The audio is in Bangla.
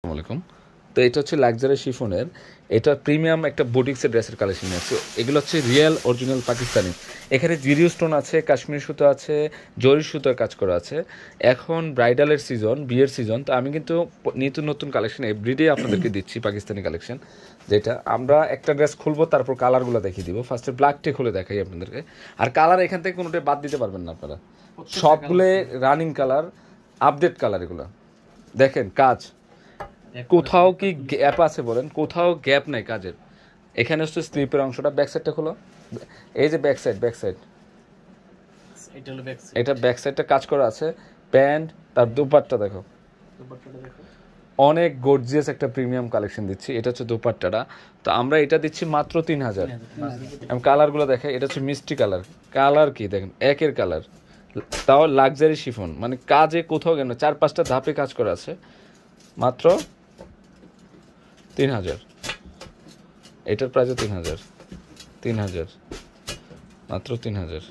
আসসালামু আলাইকুম। তো এটা হচ্ছে লাক্সারি শিফনের এটা প্রিমিয়াম একটা বুটিক্সের ড্রেসের কালেকশন আছে এগুলো হচ্ছে রিয়েল অরিজিনাল পাকিস্তানি। এখানে জিরিও স্টোন আছে কাশ্মীর সুতো আছে জরি সুতোর কাজ করা আছে। এখন ব্রাইডালের সিজন বিয়ের সিজন তো আমি কিন্তু নিত্য নতুন কালেকশন এভরিডে আপনাদেরকে দিচ্ছি পাকিস্তানি কালেকশন যেটা আমরা একটা ড্রেস খুলবো তারপর কালারগুলো দেখিয়ে দিব। ফার্স্টে ব্ল্যাকটি খুলে দেখাই আপনাদেরকে। আর কালার এখান থেকে কোনোটা বাদ দিতে পারবেন না আপনারা। সবগুলো রানিং কালার আপডেট কালার এগুলো। দেখেন কাজ। কোথাও কি গ্যাপ আছে বলেন? কোথাও গ্যাপ নাই কাজের। এখানে হচ্ছে স্লিপের অংশটা ব্যাক সাইডটা খোলো। এই যে ব্যাক সাইড ব্যাক সাইড এটা হলো ব্যাক এটা ব্যাক সাইডটা কাজ করা আছে। প্যান্ট তার দুপাট্টা দেখো। দেখো। অনেক গর্জিয়াস একটা প্রিমিয়াম কালেকশন দিচ্ছি। এটা হচ্ছে দুপাট্টাটা। তো আমরা এটা দিচ্ছি মাত্র তিন হাজার। কালারগুলো দেখে এটা হচ্ছে মিষ্টি কালার কালার কি দেখেন? একের কালার তাও লাক্সারি শিফন মানে কাজে কোথাও কেন? চার পাঁচটা ধাপে কাজ করা আছে। মাত্র তিন হাজার এটার প্রাইসও তিন হাজার তিন হাজার মাত্র তিন হাজার